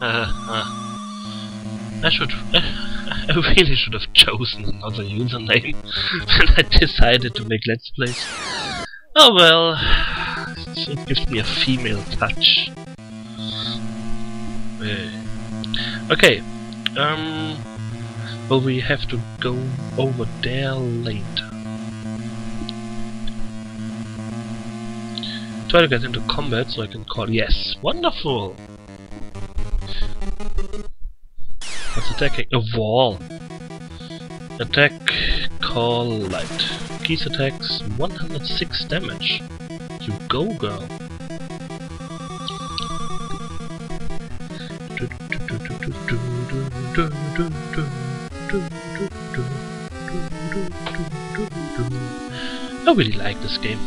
Uh, uh, I should... I really should have chosen another username when I decided to make Let's Plays. Oh well, it gives me a female touch. Uh, okay, um... Well, we have to go over there later. Try to get into combat so I can call. Yes, wonderful! Attacking? A wall. Attack, call, light. Geese attacks 106 damage. You go, girl. I really like this game.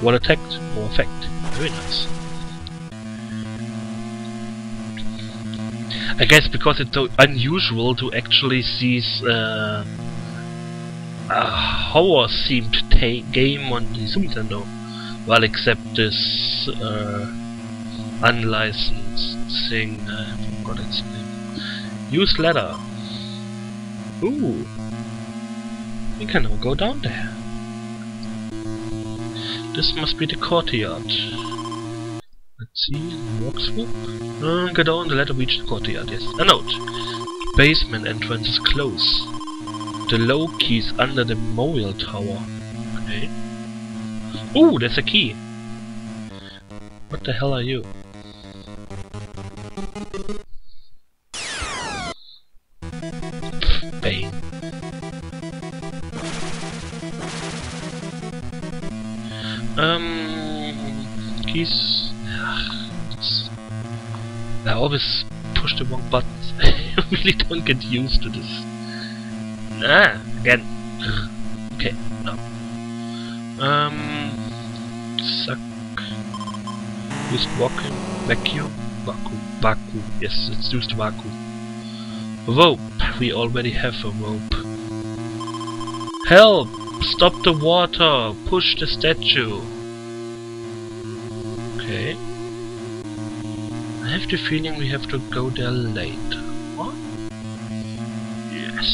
One attacked, more effect. Very nice. I guess because it's so unusual to actually see uh, a horror-themed game on the Super Nintendo. Well, except this uh, unlicensed thing, I forgot its name. Use ladder. Ooh. We can now go down there. This must be the courtyard. See, walk swoop. Uh, get on the ladder, reach the courtyard, yes. A note. Basement entrance is closed. The low key is under the memorial tower. Okay. Ooh, there's a key. What the hell are you? Bane. Um, keys. I always push the wrong buttons. I really don't get used to this. Ah, again. Okay, no. Um, suck. Use vacuum, vacuum, vacuum, vacuum. Yes, it's used vacuum. Rope. We already have a rope. Help! Stop the water! Push the statue! Have the feeling we have to go there later. What? Yes.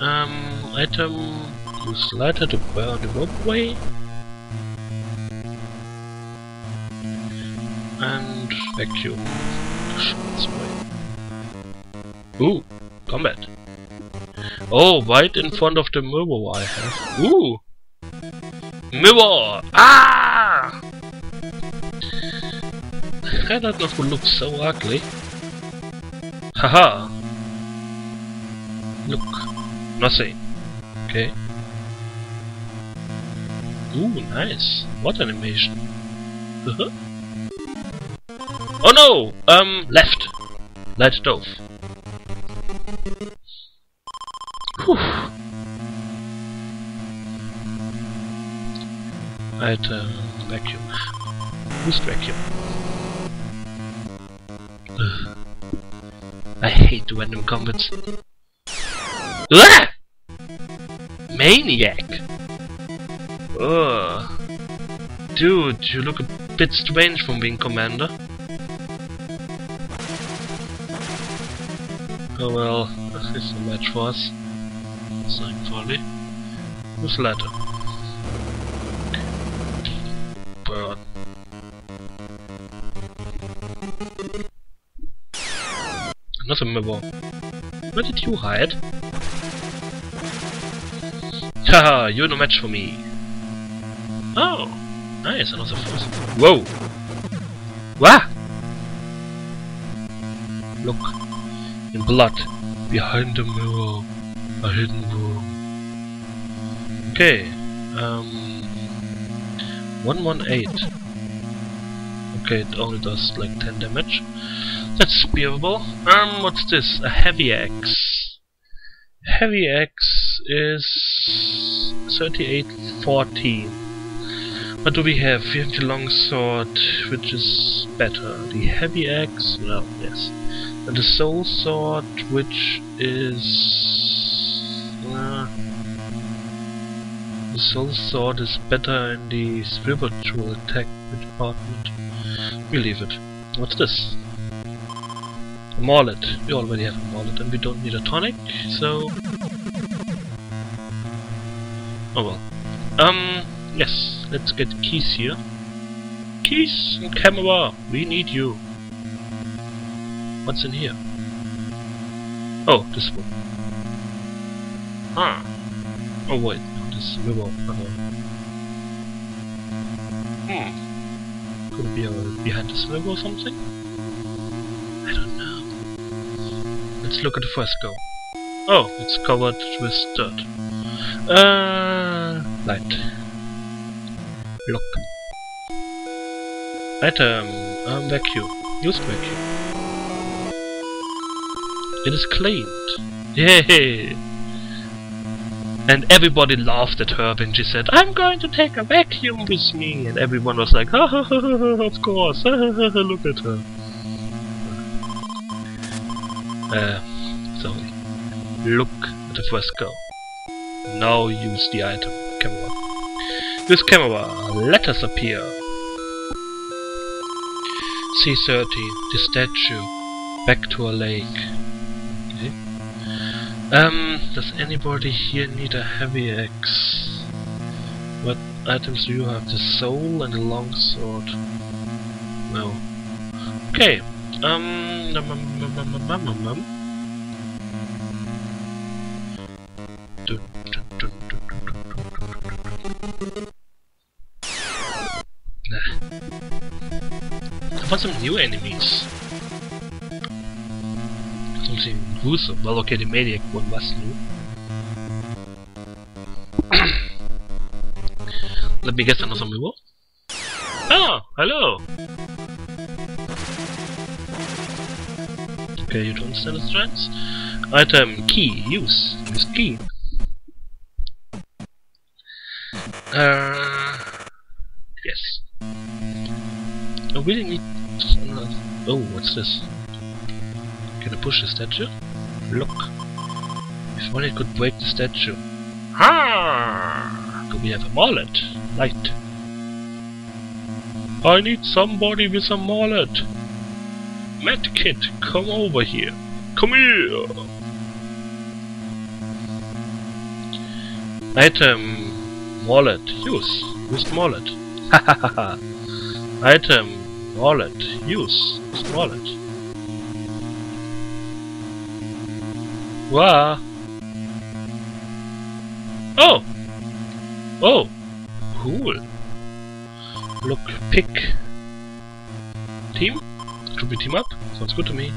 Um, item... Use lighter to burn the rope away. And vacuum the shots away. Ooh, combat. Oh, right in front of the mirror I have. Ooh! Mirror! Ah! I don't know who looks so ugly. Haha! Look. Nothing. Okay. Ooh, nice. What animation. oh no! Um, left. Light. Whew. Right, uh, vacuum. Boost vacuum. Ugh. I hate random combats. Ah! Maniac! Ugh. Dude, you look a bit strange from being commander. Oh well, this is a match for us. Thankfully. Who's ladder? Another mirror. Where did you hide? Haha, you're no match for me. Oh, nice, another force. Whoa! Wah! Look, in blood, behind the mirror, a hidden room. Okay, um, 118. Okay, it only does like 10 damage. That's bearable. Um, what's this? A heavy axe. Heavy axe is 3814. What do we have? We have the long sword, which is better. The heavy axe, well, yes. And the soul sword, which is... Uh, the soul sword is better in the spiritual attack department. We leave it. What's this? Mallet. We already have a mallet and we don't need a tonic, so... Oh well. Um, yes, let's get keys here. Keys and camera! We need you. What's in here? Oh, this one. Ah. Oh wait, this river. Uh, hmm. Could it be uh, behind this river or something? I don't know. Let's look at the fresco. Oh, it's covered with dirt. Uh, light. Look. Item. Um, vacuum. Used vacuum. It is cleaned. Yay! And everybody laughed at her when she said, I'm going to take a vacuum with me. And everyone was like, ha ha ha, ha of course, look at her. Uh, sorry. Look at the fresco. Now use the item, camera. This camera, letters appear. C30, the statue, back to a lake. Okay. Um, does anybody here need a heavy axe? What items do you have? The soul and the long sword. No. Okay. Um. I want some new enemies. Something gruesome. Well, okay, the maniac one was new. Let me guess another move. Ah, hello. Okay, you don't a chance. Item key use use key. Uh, yes. I really need. Oh, what's this? Can I push the statue? Look. If only I could break the statue. Ha! Do we have a mallet? Light. I need somebody with a mallet. Medkit, come over here. Come here! Item um, wallet. Use. Use wallet. Hahaha. Item um, wallet. Use. Use wallet. Wow. Oh! Oh! Cool. Look, pick. Team? Should we team up? Sounds good to me.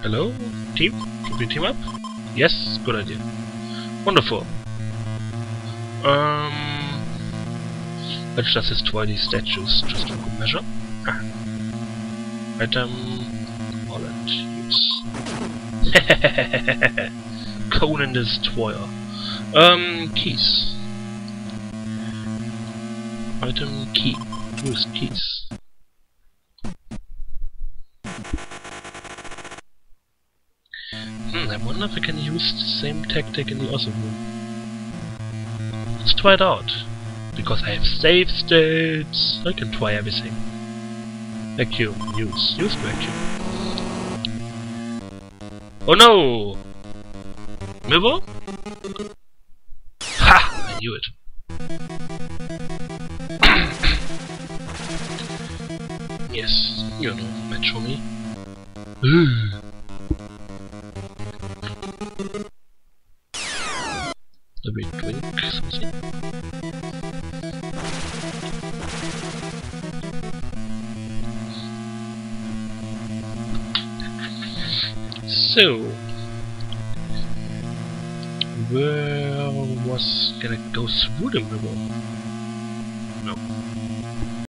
Hello? Team? Should we team up? Yes? Good idea. Wonderful. Um... Let's just destroy these statues, just for good measure. Ah. Item... Wallet. Use. Conan Destroyer. Um, keys. Item key. Use keys. Hmm, I wonder if I can use the same tactic in the other room. Let's try it out. Because I have save states, I can try everything. Vacuum, use, use vacuum. Oh no! Mirror? Ha! I knew it. yes, you know, match for me. So, where was gonna go through the? No.